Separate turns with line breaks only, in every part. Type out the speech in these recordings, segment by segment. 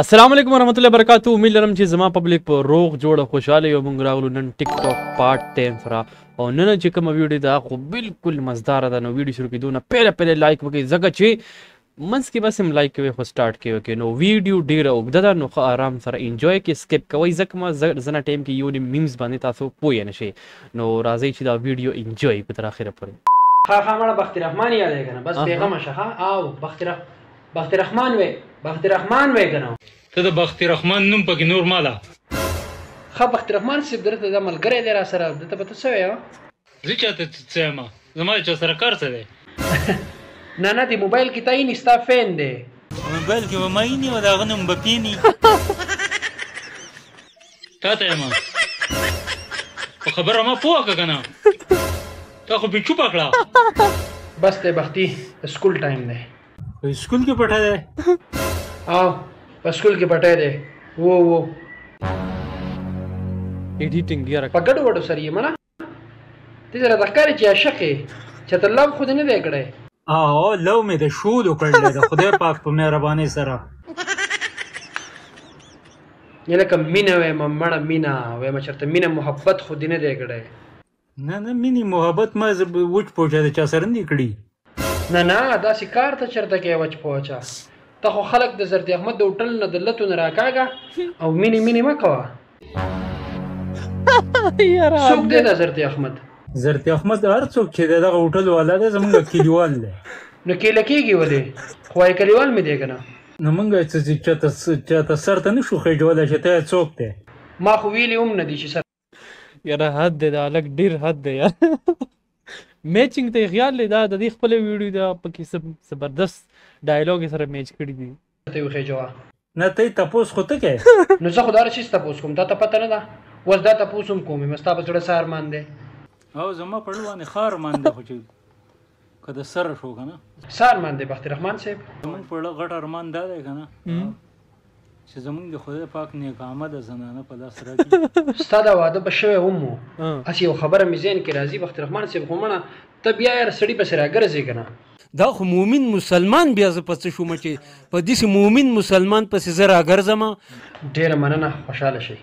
السلام علیکم ورحمت الله وبرکاتو امید لرم چې زما پبلک په روغ جوړ خوشاله یو مونږ راغلو نن ټیک ټاک پارت ټایم سره او نن چې کوم ویډیو دا خو بالکل مزدار ده نو ویډیو شروع کیدو نه پهله پهله لایک وکړئ ځکه چې منځ کې بس هم لایک کوي خو سٹارټ کوي کې نو ویډیو ډیره اوږده ده نو ښه آرام سره انجوای کې سکیپ کوئ ځکه ما ځنه ټایم کې یو نیم میمز باندې تاسو پوه نه شئ نو راځئ چې دا ویډیو انجوای په تر اخره پورې
ها ها مړه بخت رحمان یادې کنه بس پیغام شخه او بخت رحمان بخت رحمان وې بخت رحمان وې کنه
ته د بخت رحمان نوم پکې نور مالا
خا بخت رحمان سیب درته د ملګری دی را سره دته پته څه وې
زه چاته څه ما زما چا سره کار څه دی
نه نه دی موبایل کې تای نه ستا فین دی
موبایل کې ما یې نه دا غنم بپینی تا ته ما په خبره ما پوهه کنه تا خو به چوپ کړه
بس ته بختی سکول ټایم دی
په سکول کې پټه دی
او په سکول کې پټه دی وو وو
ایډیټینګ یې راکړه
په ګډو وډو سره یې مړه ته زره د ښکارې چې عاشق یې چې ته لو خو دې نه دی کړی
او لو مې د شولو کړل د خدای پاک په مهرباني سره
یلکه مینه وایم مړه مینه وایم چرته مینه محبت خو دې نه دی کړی
نه نه مینی محبت ما وچ پوچا د چا سره نه کړی
نه نه داسې کار ته چرته کې وچ پوچا ته خو خلک د زرد احمد د هوټل نه د لتو نه راکاږه او مینی مینی
مکوه
څوک دی دا زرد احمد
زرد احمد هر څوک چې دغه هوټل والا دی زمونږ کلیوال دی
نو کېله کېږي ولې خو یې کلیوال مې دی که نه
نو مونږ څه چې چاته سر ته نه شو خېژولی چې ته څوک دی
ما خو ویلي هم نه دي چې سر
یاره حد دی دا لګ ډیر حد دی یار میچینګ ته خیال لې دا د دې خپل ویډیو دا پکې سب زبردست ډایلوګ سره میچ کړی دی
ته یو خې جواب
نه ته تپوس خو ته کې
نو زه خو دا رشیس تپوس کوم تا ته پته نه ده وس دا تپوس هم کوم مستا په زړه سار مان دی
او زما په لوانه خار مان دی خو چې که د سره شو کنه
څه ارمان دی بخت رحمان صاحب
زمونږ په اړه غټ ارمان دا دی کنه چې زمونږ د خدای پاک نیک آمده زنانه په لاس راکړي
ستا دا واده به شوی هم
و
هسې یو خبره مې ذهن کې راځي بخت رحمان صاحب خو مړه ته بیا یار سړي پسې راګرځې که نه
دا خو مؤمن مسلمان بیا زه پڅ شوم چې په دې سه مؤمن مسلمان پسې زه راګرځم
ډېر مننه خوشاله شي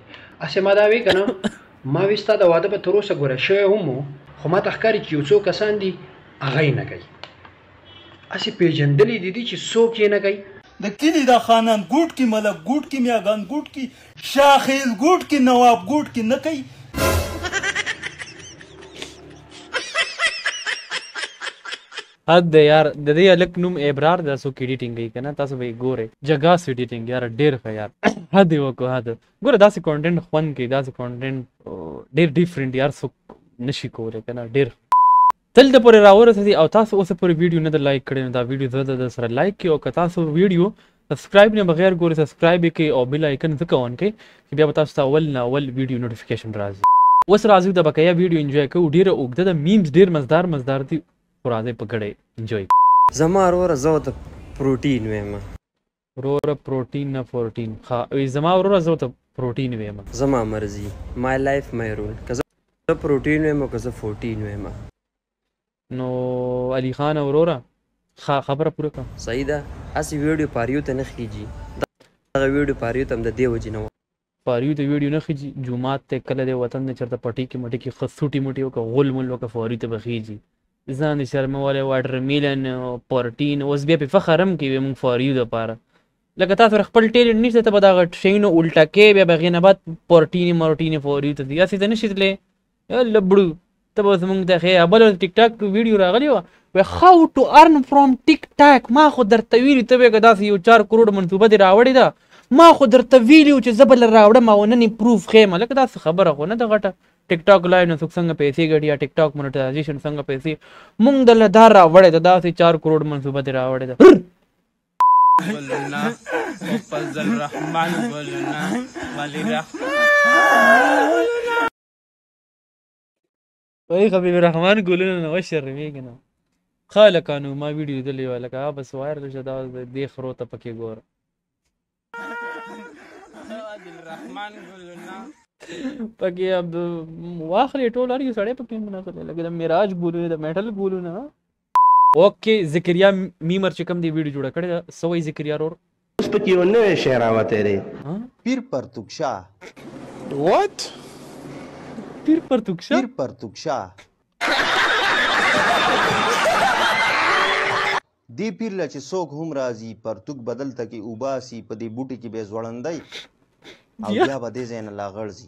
اسه ما دا وی کنه ما وی ستا د واده به تر اوسه ګوره شوی هم و خو ماته ښکاري چې یو څو کسان دي هغه یې نه کوي هسې پېژندلي دې دي چې څوک یې نه کوي.
د کلي دا خانان ګوټ کې ملک ګوټ کې میاګان ګوټ کې شاه خیل ګوټ کې نواب ګوټ کې نه کوي.
حد دی یار ددی هلک نوم ابرار ده څوک ایډیټینګ کوي کنه تاسو به یې ګورئ. جګاس ایډیټینګ یاره ډیر ښه یار حد یې وکړو حد. ګوره داسې کانټینټ خوند کوي داسې کانټینټ ډېر ډیفرنټ یار څوک نشي کولی که نه ډېر دلته پورې راورسېدي او تاسو اوسه پورې ویډیو نه ده لایک کړې نو دا ویډیو زړه ده درسره لایک کړئ او که تاسو ویډیو سبسکرایب نه بغیر ګورئ سبسکرایب یې کړئ او بل آیکن ځکه اون کړئ چې بیا به تاسو ته اول نه اول ویډیو نوټیفیکیشن راځي اوس راځو د بقیه ویډیو انجوای کوو ډېره اوږده ده میمز ډېر مزدار مزدار دي خو راځئ په ګډه انجوای
زما روره زه د پروټین ویم.
وروره پروټین نه فورټین. ښه وي زما وروره زه ورته پروټین ویم.
زما مرضي my life my rule که زه پروټین ویم او که زه فورټین ویم.
نو علي خان وروره ښه خبره پوره کړه.
صحیح ده هسې ویډیو پاریو ته نه خیجي دغه ویډیو پاریو ته هم د دې وجې
نه وه. فاریو ته ویډیو نه خیجی جومات ته کله دی وطن دی چرته پټی کی مټی کی خه سوټی مټی وکه غول مول وکه فاریو ته بخیجی ځان دی شرمه ولی واټر میلن پورټین اوس بیا په فخرم کی وی مونږ فاریو د پاره لکه تاسو سره خپل ټیلنټ نشته ته به دا غټ شینو الټا کې بیا بغې نه بعد پورټینې مورټینې فوریو ته دي هسې ته نشي تللی لبړو ته به زمونږ د خې بل ورځ ټیک ټاک ټو ویډیو راغلی وه و هاو ټو ارن فرام ټیک ټاک ما خو درته ویلي ته به داسې یو چار کروڑ منصوبه دې راوړې ده ما خو درته ویلي چې زه به له راوړم او نن یې پروف ښیم لکه داسې خبره خو نه ده غټه ټیک ټاک لایو نه څوک څنګه پیسې ګټي یا ټیک ټاک مونټایزیشن څنګه پیسې مونږ د له دا راوړې ده داسې چار کروڑ منصوبه دې راوړې ده
فضل الرحمن بولنا ولي رحمن
وای خبیب الرحمن ګلونه نه وشرمېږي نه ښه لکه نو ما ویډیو لیدلې وه لکه هغه بس وایر شه دا دې خرو ته پکې
ګوره
پکې اب واخلې ټول هر یو سړی پکې مناسب لګي د معراج ګولونه د میټل ګولونه اوکه ذکریا میمر چې کوم دی ویډیو جوړه کړې ده څه وایي ذکریا رور.
اوس پکې یو نوی شی راوتی دی.
پیر پرتوګ شاه. What؟
پیر پرتوګ شاه؟
پیر پرتوګ شاه. دې پیر له چې څوک هم راځي پرتوګ به دلته کې وباسي په دې بوټي کې به یې ځوړندی او
بیا
به دې ځای نه لاغړځي.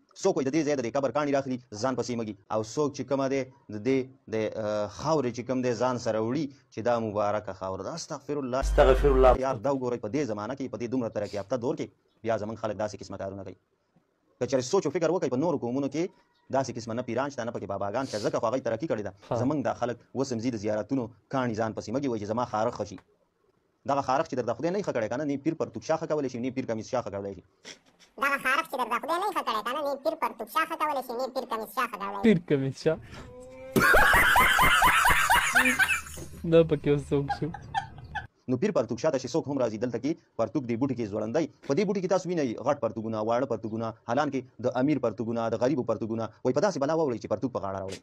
څوک
وایي د
دې ځای د دې قبر کاڼي راخلي ځان پسې مږي او څوک چې کومه دی د دې د خاورې چې کوم دی ځان سره وړي چې دا مبارکه خاوره ده استغفر الله
استغفر الله
یار دا وګورئ په دې زمانه کې په دې دومره ترقي یافته دور کې بیا زمونږ خلک داسې قسمه کارونه کوي که چېرې سوچ او فکر وکړي په نورو قومونو کې داسې قسمه نه پیران شته نه پکې باباګان شته ځکه خو هغوی ترقي کړې ده زمونږ دا خلک وسمځي د زیارتونو کاڼي ځان پسې مږي وایي چې زما خارخ ښه شي دغه خارښ چې درته خدای نه ښه کړی کنه نی پیر پرتوک شاه ښه کولی شي نی پیر کمیس شاه ښه کولی شي.
دغه خارښ چې درته خدای نه ښه کړی کنه نی پیر پرتوک شاه ښه کولی شي نی پیر کمیس شاه ښه کولی شي.
پیر کمیس شاه دا پکې اوس څوک شو.
نو پیر پرتوک شاه ته چې څوک هم راځي دلته کې پرتوک دی بوټي کې ځوړندی په دې بوټي کې تاسو وینئ غټ پرتوګونه واړه پرتوګونه حالانکه د امیر پرتوګونه د غریبو پرتوګونه وای په داسې بلا ووړئ چې پرتوک په غاړه راوړئ.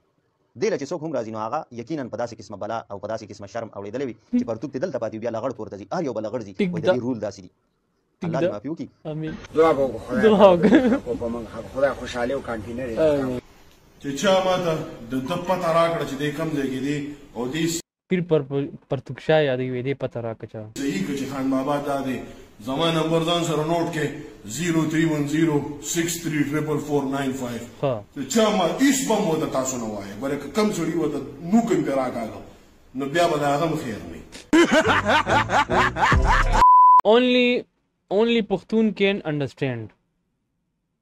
دې له چې څوک هم راځي نو هغه یقیناً په داسې قسمه بلا او په داسې قسمه شرم اوړېدلی وي چې پرتوګ ترې دلته پاتې وي بیا لغړ پورته ځي هر یو به لغړ ځي وایي د دې رول داسې دي الله دې معافي وکړي
امین
دعا به وکړو خدای
دعا وکړو
په موږ حق خدای خوشاله او کانټینر چې چا ماته د ده پته راکړه چې دی کوم ځای کې دی او دی
پیر پر پرتوګ شاه یادوي وې دې پته راکه چا.
صحیح که چی خان بابا دا دی. زما نمبر ځان سره
نوټ کړئ زیرو تری ون زیرو سکس تری ټریپل فور ناین فایف.
ښه. ته
چا ما ایس به
هم ورته تاسو
نه وایه
ګوره
که کم سړي ورته نوک
هم پرې راکاږه نو بیا به
د هغه هم خیر
نه وي. Only Only پښتون can understand.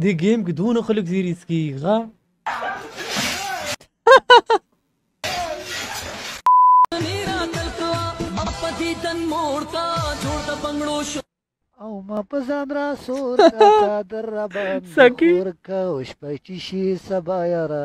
دې ګیم کې دونه خلک سیریز کیږي ښه
او ما په ځان را سور کا در ربان
سکی
ور کا اوش پچی شي سبا
یارا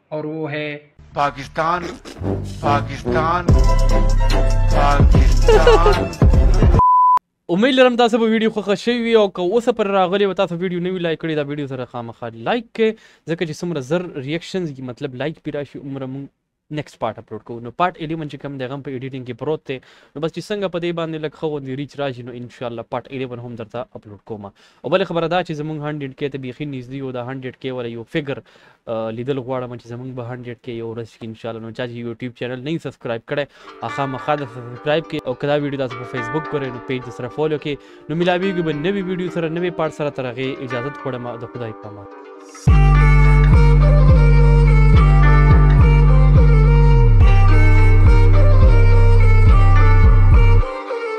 اور وہ ہے
پاکستان پاکستان پاکستان
امید لرم تاسو به ویډیو خوښه شوی وي او که اوسه پر راغلی و تاسو ویډیو نه وی لایک کړی دا ویډیو سره خامخا لایک کړئ ځکه چې څومره زر ریاکشنز کی مطلب لایک پی راشي عمره مونږ نیکسټ پارت اپلوډ کوو نو پارت 11 چې کوم دی غم په ایډیټینګ کې پروت دی نو بس چې څنګه په دې باندې لکه خو دی ریچ راشي نو ان شاء الله پارت 11 هم درته اپلوډ کوم او بله خبره دا چې زمونږ هنډريډ کي ته بيخي نږدې يو دا هنډريډ کي ولا يو فيګر ليدل غواړم چې زمونږ به هنډريډ کي يو ورځ شي ان شاء الله نو چا چې يوټيوب چينل نه سبسکرایب کړي اخا مخا د سبسکرایب کړي او کدا ویډیو تاسو په فیسبوک ګورئ نو پیج سره فالو کړئ نو ملاویږي به نوې ویډیو سره نوې پارت سره ترغه اجازه غواړم د خدای په امان